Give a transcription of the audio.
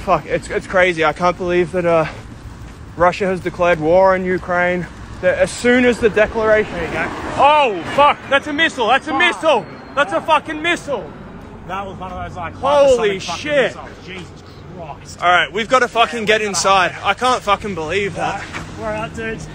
fuck, it's it's crazy. I can't believe that uh, Russia has declared war on Ukraine. That as soon as the declaration, There you go. oh fuck, that's a missile. That's a Fuck. missile. That's a fucking missile. That was one of those like Holy shit. Jesus Christ. All right, we've got to fucking get inside. I can't fucking believe that. We're out, dudes.